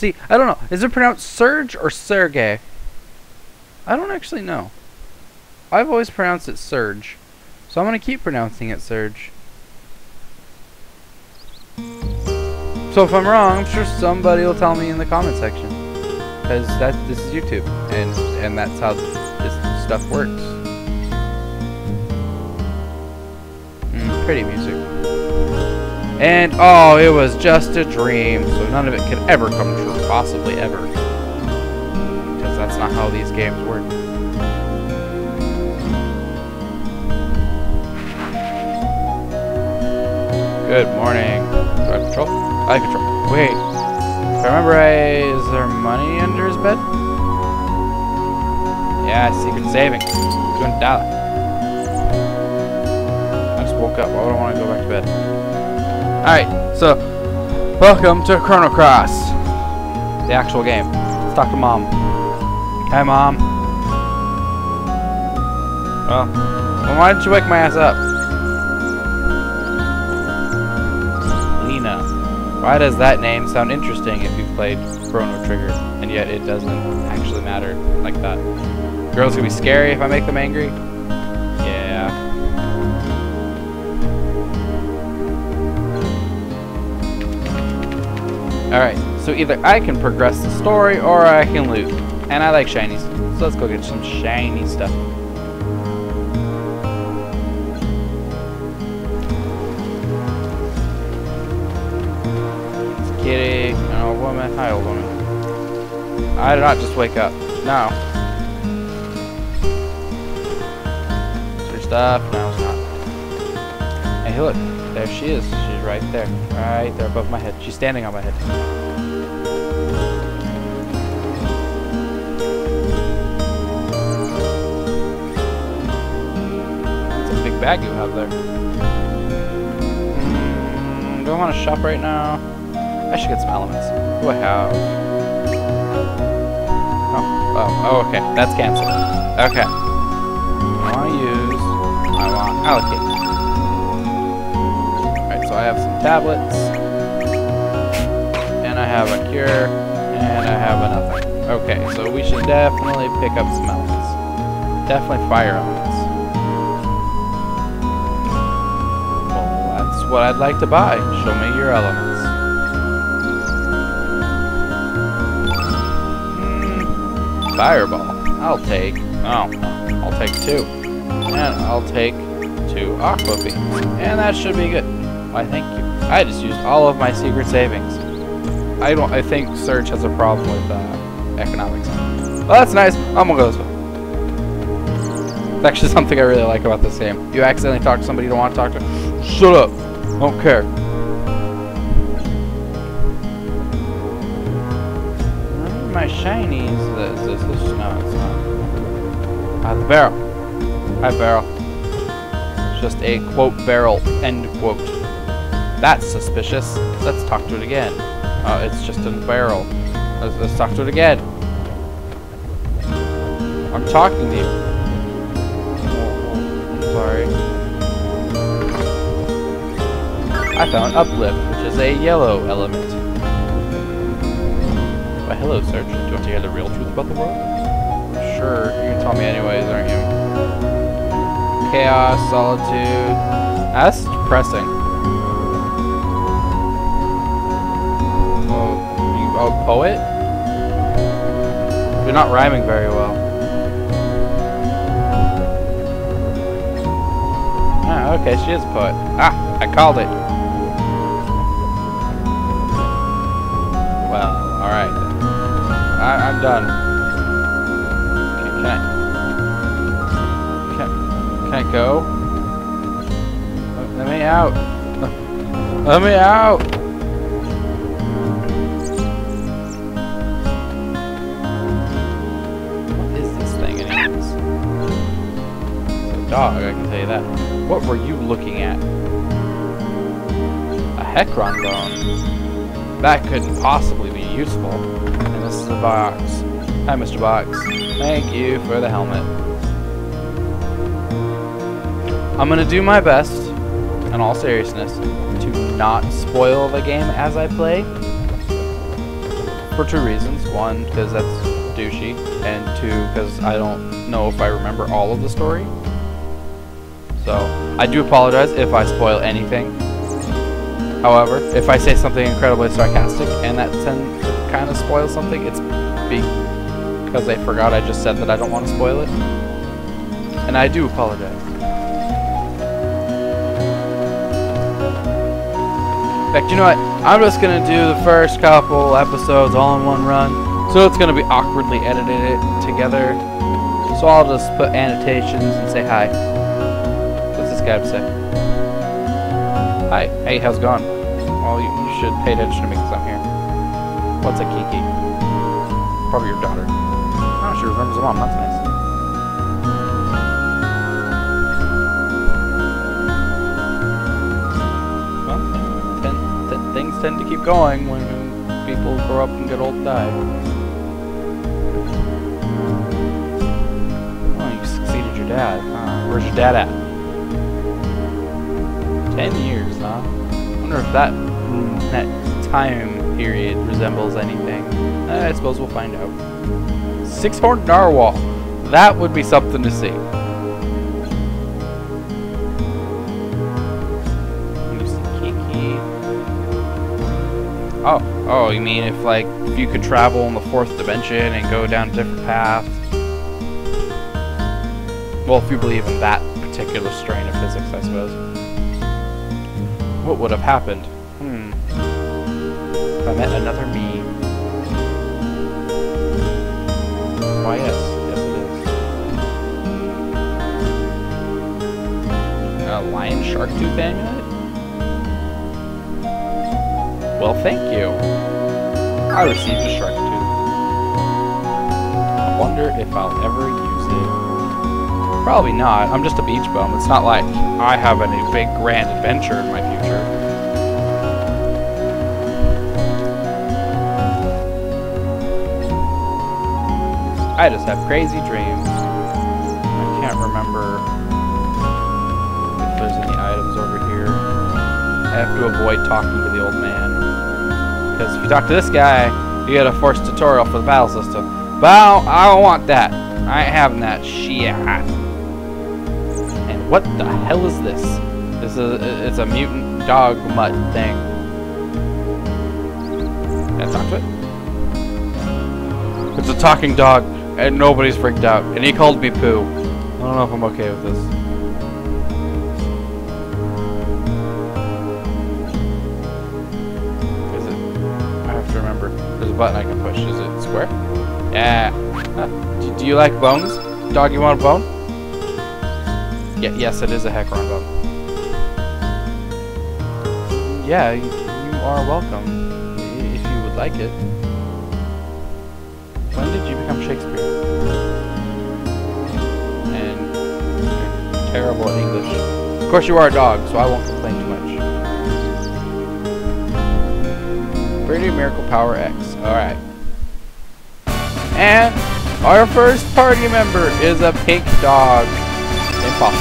See, I don't know. Is it pronounced Serge or Sergey? I don't actually know. I've always pronounced it Surge. So I'm going to keep pronouncing it Surge. So if I'm wrong, I'm sure somebody will tell me in the comment section. Because that this is YouTube. And, and that's how this stuff works. Mm, pretty music. And, oh, it was just a dream. So none of it could ever come true. Possibly ever. Because that's not how these games work. Good morning. Do I have control? I have control. Wait. If I remember right, is there money under his bed? Yeah, secret savings. Two dollar. I just woke up. Why would I want to go back to bed? Alright, so welcome to Chrono Cross. The actual game. Let's talk to mom. Hi mom. Well, well why didn't you wake my ass up? Leena. Why does that name sound interesting if you've played Chrono Trigger, and yet it doesn't actually matter like that? Girls gonna be scary if I make them angry? Alright, so either I can progress the story or I can loot. And I like shinies. So let's go get some shiny stuff. Kitty, old woman, hi old woman. I did not just wake up. No. Is there stuff? No, it's not. Hey, look. There she is. She's right there. Right there above my head. She's standing on my head. It's a big bag you have there. Mm, do I want to shop right now? I should get some elements. What do I have? Oh, oh, oh okay. That's canceled. Okay. I want to use. I want allocate. I have some tablets. And I have a cure. And I have a nothing. Okay, so we should definitely pick up some elements. Definitely fire elements. Well, that's what I'd like to buy. Show me your elements. Hmm, Fireball. I'll take. Oh, I'll take two. And I'll take two aqua beams. And that should be good. Why, thank you. I just used all of my secret savings. I don't. I think Surge has a problem with uh, economics. Well, that's nice. I'm gonna go this way. It's actually something I really like about this game. You accidentally talk to somebody you don't want to talk to. Shut up. Don't care. My shinies. This, this, this, no, it's not. Ah, the barrel. Hi, barrel. Just a quote barrel. End quote. That's suspicious. Let's talk to it again. Oh, it's just a barrel. Let's, let's talk to it again. I'm talking to you. Sorry. I found Uplift, which is a yellow element. Why, hello, Serge. Do you want to hear the real truth about the world? Sure, you can tell me anyways, aren't you? Chaos, solitude. That's depressing. A poet? You're not rhyming very well. Ah, okay, she is poet. Ah, I called it. Well, alright. I'm done. Can, can I... Can, can go? Let me out. Let me out! Dog, I can tell you that. What were you looking at? A Heckran bone. That couldn't possibly be useful. And this is a box. Hi, Mr. Box. Thank you for the helmet. I'm gonna do my best, in all seriousness, to not spoil the game as I play. for two reasons. One, because that's douchey, and two, because I don't know if I remember all of the story. So, I do apologize if I spoil anything. However, if I say something incredibly sarcastic and that tends to kind of spoil something, it's because I forgot I just said that I don't want to spoil it. And I do apologize. In fact, you know what? I'm just going to do the first couple episodes all in one run. So it's going to be awkwardly edited it together. So I'll just put annotations and say hi. To say? Hi. Hey, how's it going? Well, you, should pay attention to me because I'm here. What's a Kiki? Probably your daughter. Oh, she remembers her mom. That's nice. Well, things tend to keep going when people grow up and get old and die. Oh, you succeeded your dad. Huh? Where's your dad at? Ten years, huh? wonder if that, that time period resembles anything. Uh, I suppose we'll find out. Six-horned narwhal. That would be something to see. Oh, oh, you mean if like if you could travel in the fourth dimension and go down a different path? Well, if you believe in that particular strain of physics, I suppose. What would have happened? Hmm. If I met another me. Why yes, yes it is. A lion shark tooth amulet? Well, thank you. I received a shark tooth. I wonder if I'll ever use it. Probably not. I'm just a beach bum. It's not like I have any big grand adventure in my future. I just have crazy dreams. I can't remember if there's any items over here. I have to avoid talking to the old man. Because if you talk to this guy, you get a forced tutorial for the battle system. But I don't, I don't want that. I ain't having that shit. What the hell is this? This is it's a mutant dog mutt thing. Can I talk to it? It's a talking dog, and nobody's freaked out. And he called me poo. I don't know if I'm okay with this. Is it? I have to remember. There's a button I can push. Is it square? Yeah. Do, do you like bones? Dog, you want a bone? Yeah, yes, it is a Heckran bone. Yeah, you, you are welcome, if you would like it. When did you become Shakespeare? And you're terrible at English. Of course you are a dog, so I won't complain too much. Pretty Miracle Power X. Alright. And our first party member is a pink dog. Well,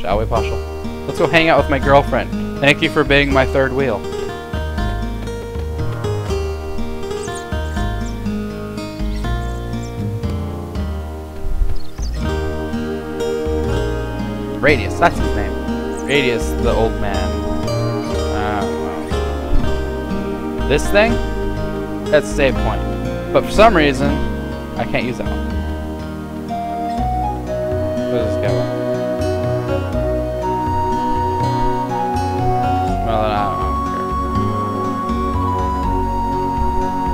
shall we, Poshul? Let's go hang out with my girlfriend. Thank you for being my third wheel. Radius, that's his name. Radius, the old man. Uh. This thing? That's save point. But for some reason, I can't use that one. Well, I don't care.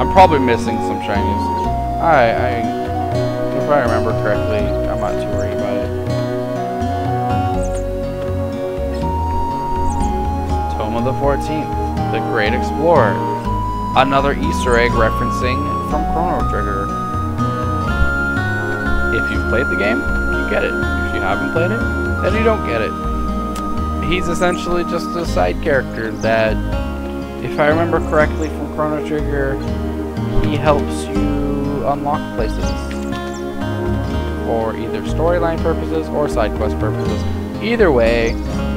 I'm probably missing some shinies. I, I, if I remember correctly, I'm not too worried about it. Tome of the 14th, The Great Explorer. Another Easter egg referencing from Chrono Trigger. If you've played the game, get it. If you haven't played it, then you don't get it. He's essentially just a side character that, if I remember correctly from Chrono Trigger, he helps you unlock places for either storyline purposes or side quest purposes. Either way,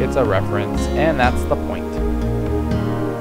it's a reference, and that's the point.